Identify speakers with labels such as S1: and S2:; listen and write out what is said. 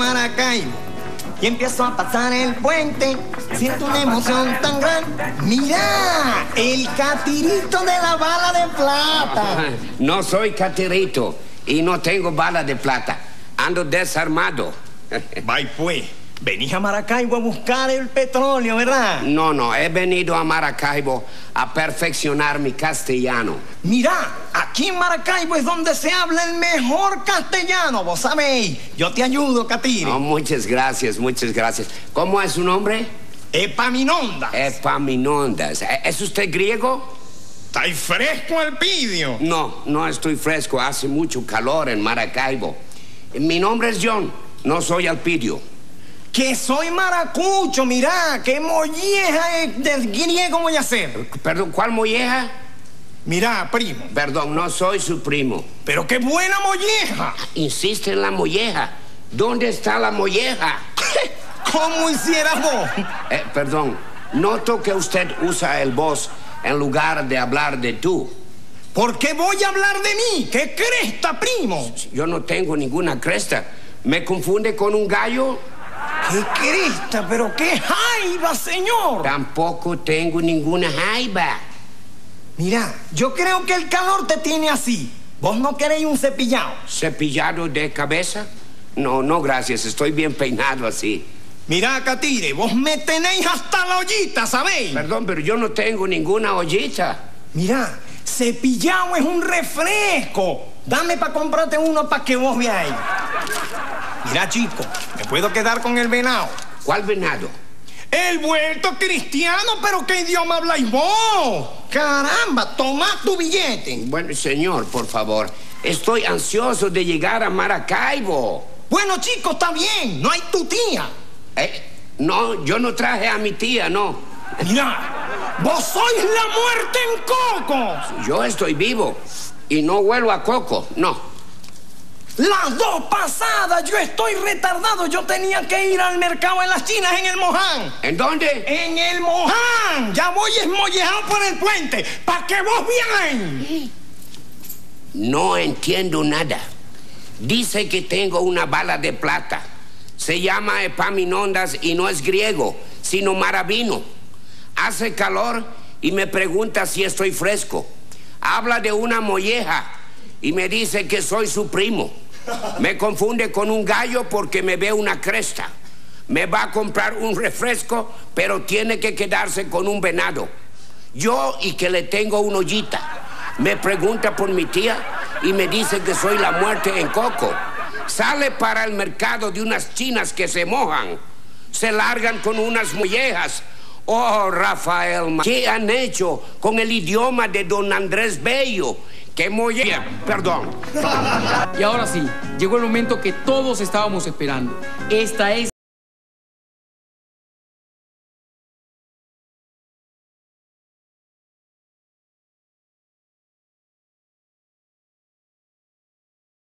S1: Maracaibo y empiezo a pasar el puente, siento una emoción tan grande. ¡Mira! El catirito de la bala de plata.
S2: No soy catirito y no tengo bala de plata. Ando desarmado.
S1: Bye pues. Venís a Maracaibo a buscar el petróleo, ¿verdad?
S2: No, no, he venido a Maracaibo a perfeccionar mi castellano.
S1: Mira, aquí en Maracaibo es donde se habla el mejor castellano, vos sabéis. Yo te ayudo, Catire.
S2: Oh, muchas gracias, muchas gracias. ¿Cómo es su nombre?
S1: Epaminondas.
S2: Epaminondas. ¿E-, ¿Es usted griego?
S1: ¿Estáis fresco el pidio?
S2: No, no estoy fresco. Hace mucho calor en Maracaibo. Mi nombre es John. No soy Alpidio.
S1: Que soy maracucho, mira, qué molleja de griego voy a ser.
S2: Perdón, ¿cuál molleja?
S1: Mira, primo.
S2: Perdón, no soy su primo.
S1: Pero qué buena molleja.
S2: Insiste en la molleja. ¿Dónde está la molleja?
S1: ¿Cómo hiciera vos?
S2: Eh, perdón, noto que usted usa el vos en lugar de hablar de tú.
S1: ¿Por qué voy a hablar de mí? ¿Qué cresta, primo?
S2: Yo no tengo ninguna cresta. ¿Me confunde con un gallo?
S1: ¡Qué cresta! ¡Pero qué jaiba, señor!
S2: Tampoco tengo ninguna jaiba.
S1: Mira, yo creo que el calor te tiene así. ¿Vos no queréis un cepillado?
S2: ¿Cepillado de cabeza? No, no, gracias. Estoy bien peinado así.
S1: Mira, Catire, vos me tenéis hasta la ollita, ¿sabéis?
S2: Perdón, pero yo no tengo ninguna ollita.
S1: Mira, cepillado es un refresco. Dame para comprarte uno para que vos veáis. Mira, chico, me puedo quedar con el venado.
S2: ¿Cuál venado?
S1: El vuelto cristiano, pero ¿qué idioma habláis vos? Caramba, toma tu billete.
S2: Bueno, señor, por favor. Estoy ansioso de llegar a Maracaibo.
S1: Bueno, chico, está bien. No hay tu tía.
S2: ¿Eh? No, yo no traje a mi tía, no.
S1: Mira, vos sois la muerte en coco.
S2: Yo estoy vivo y no vuelvo a coco, no.
S1: Las dos pasadas, yo estoy retardado. Yo tenía que ir al mercado en las chinas en el Moján.
S2: ¿En dónde?
S1: En el Moján. Ya voy esmollejado por el puente. Para que vos veáis.
S2: No entiendo nada. Dice que tengo una bala de plata. Se llama Epaminondas y no es griego, sino maravino. Hace calor y me pregunta si estoy fresco. Habla de una molleja y me dice que soy su primo. Me confunde con un gallo porque me ve una cresta. Me va a comprar un refresco, pero tiene que quedarse con un venado. Yo y que le tengo una ollita. Me pregunta por mi tía y me dice que soy la muerte en coco. Sale para el mercado de unas chinas que se mojan. Se largan con unas mollejas. Oh, Rafael, ¿qué han hecho con el idioma de don Andrés Bello? Perdón.
S3: Y ahora sí, llegó el momento que todos estábamos esperando. Esta es